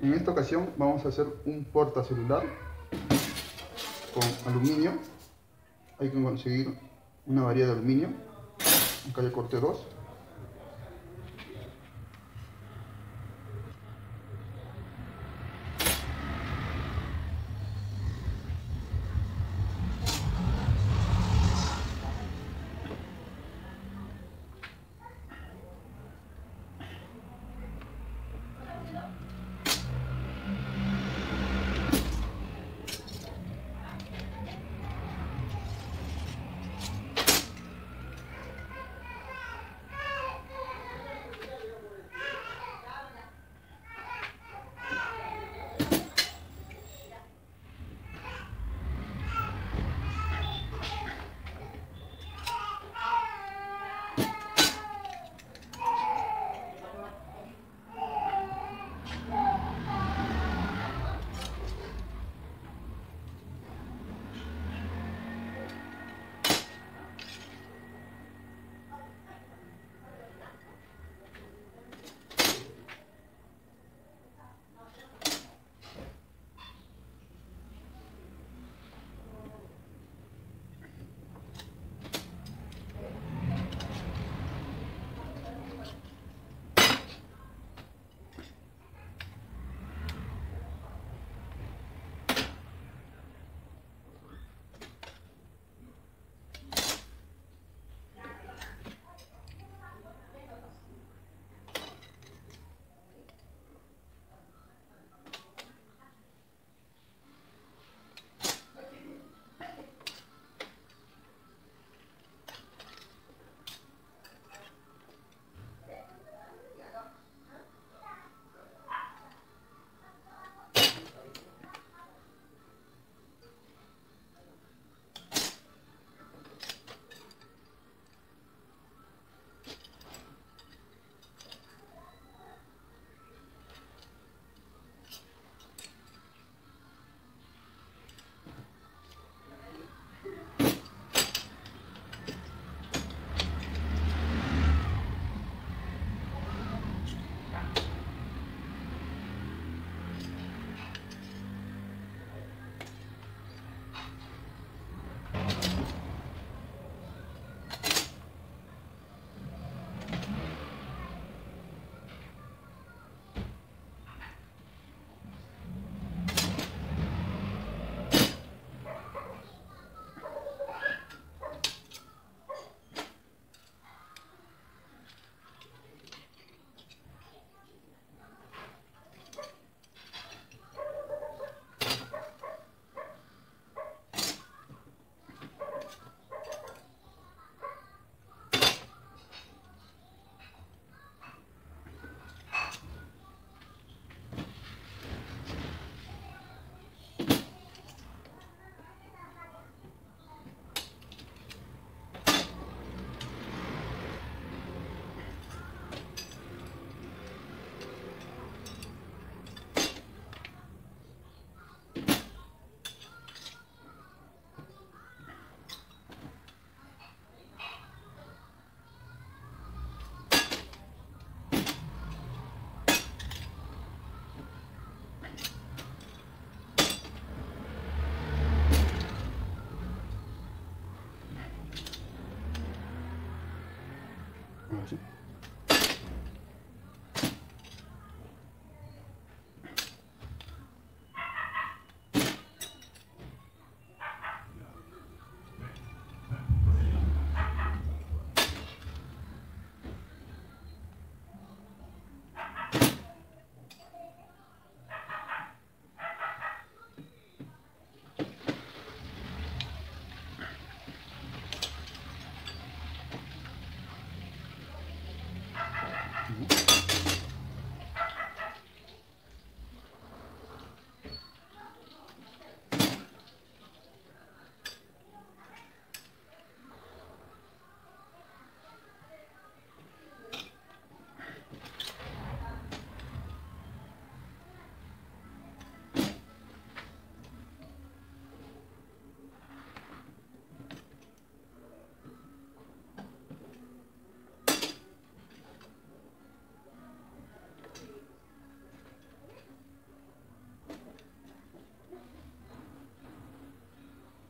En esta ocasión vamos a hacer un porta celular con aluminio. Hay que conseguir una variedad de aluminio. Acá ya corté dos.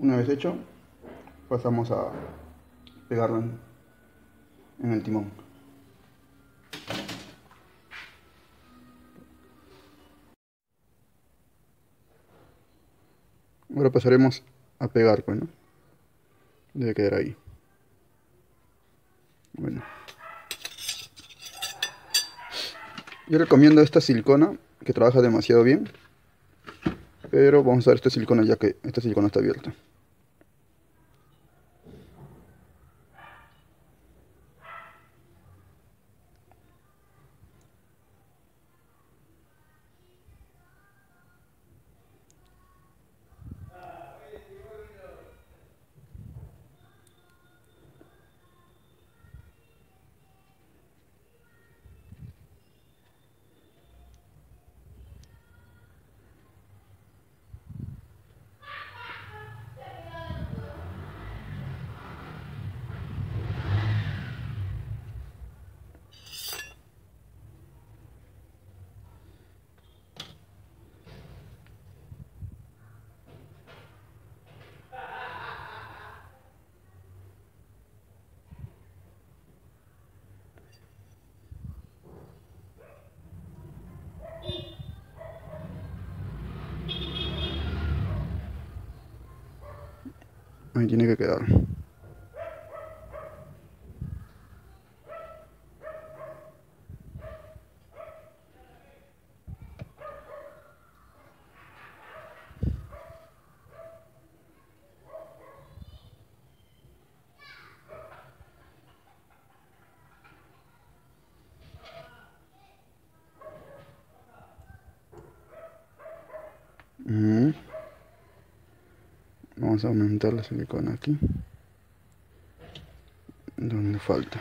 Una vez hecho, pasamos a pegarlo en el timón. Ahora pasaremos a pegar, bueno. Pues, Debe quedar ahí. Bueno. Yo recomiendo esta silicona que trabaja demasiado bien. Pero vamos a usar esta silicona ya que esta silicona está abierta. Ahí tiene que quedar. Vamos a aumentar la silicona aquí donde falta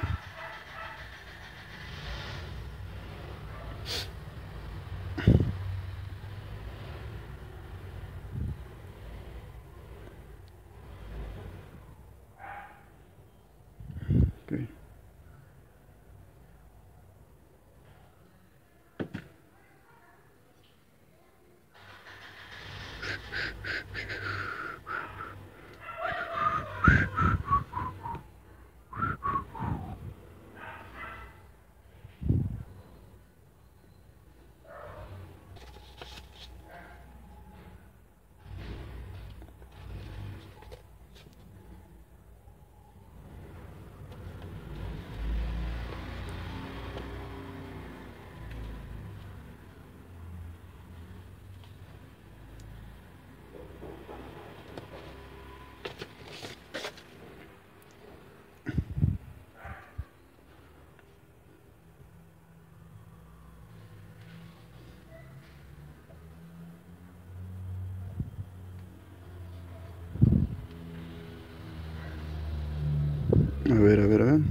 A ver, a ver, a ver.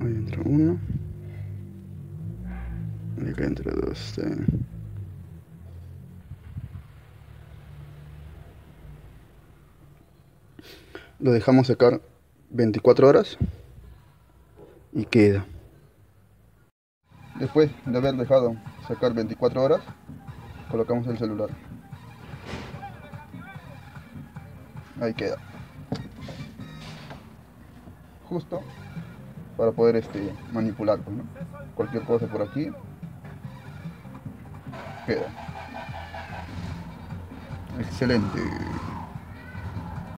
Ahí entra uno. Y dos. Lo dejamos secar 24 horas y queda. Después de haber dejado secar 24 horas, colocamos el celular. Ahí queda justo para poder este, manipular cualquier cosa por aquí queda excelente